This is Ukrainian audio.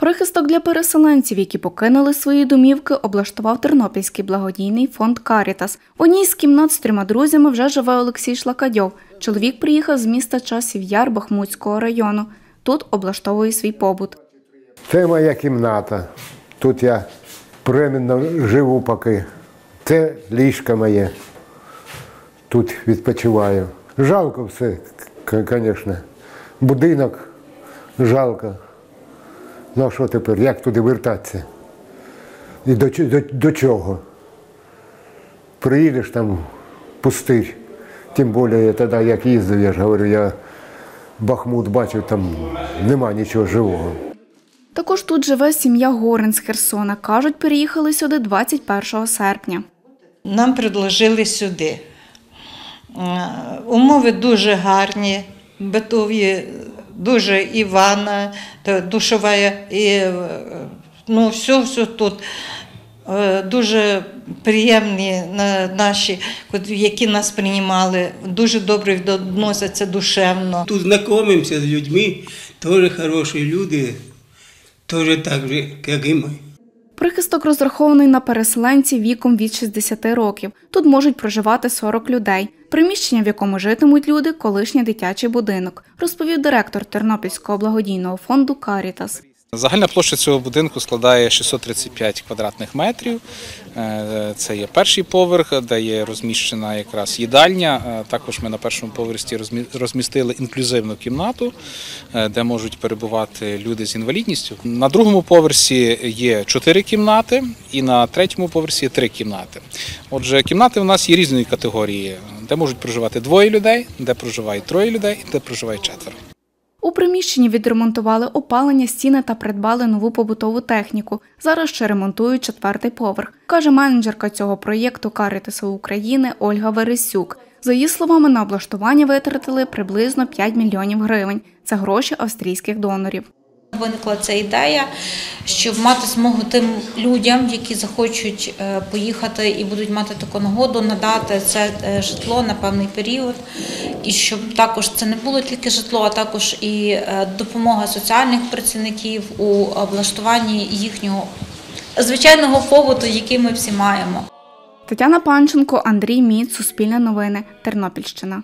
Прихисток для переселенців, які покинули свої домівки, облаштував Тернопільський благодійний фонд Карітас. В одній з кімнат з трьома друзями вже живе Олексій Шлакадьов. Чоловік приїхав з міста Часів Яр Бахмутського району. Тут облаштовує свій побут. Це моя кімната. Тут я временно живу поки. Це ліжко моє. Тут відпочиваю. Жалко все, звісно. Будинок жалко. Ну а що тепер? Як туди вертатися? І до, до, до чого? Приїдеш там пустир. Тим більше я тоді як їздив, я ж говорю, я Бахмут бачив, там нема нічого живого. Також тут живе сім'я Горин з Херсона. Кажуть, переїхали сюди 21 серпня. Нам предложили сюди. Е, Умови дуже гарні, битові, дуже і ванна, та душова, і е, ну, все, все тут. Е, Дуже приємні наші, які нас приймали, дуже добре відносяться душевно. Тут знайомимося з людьми, теж хороші люди, теж так же, як і ми. Прихисток розрахований на переселенців віком від 60 років. Тут можуть проживати 40 людей. Приміщення, в якому житимуть люди, колишній дитячий будинок, розповів директор Тернопільського благодійного фонду Карітас. Загальна площа цього будинку складає 635 квадратних метрів. Е, Це є перший поверх, де є розміщена якраз їдальня. Е, Також ми на першому поверсі розмістили інклюзивну кімнату, е, де можуть перебувати люди з інвалідністю. На другому поверсі є чотири кімнати, і на третьому поверсі три кімнати. Отже, кімнати у нас є різної категорії, де можуть проживати двоє людей, де проживають троє людей, і де проживає четверо. У приміщенні відремонтували опалення, стіни та придбали нову побутову техніку. Зараз ще ремонтують четвертий поверх, каже менеджерка цього проєкту Каритеса України Ольга Вересюк. За її словами, на облаштування витратили приблизно 5 мільйонів гривень. Це гроші австрійських донорів. Виникла ця ідея, щоб мати змогу тим людям, які захочуть е, поїхати і будуть мати таку нагоду, надати це е, житло на певний період, і щоб також це не було тільки житло, а також і е, допомога соціальних працівників у облаштуванні їхнього звичайного побуту, який ми всі маємо. Тетяна Панченко, Андрій Міц, Суспільне новини, Тернопільщина.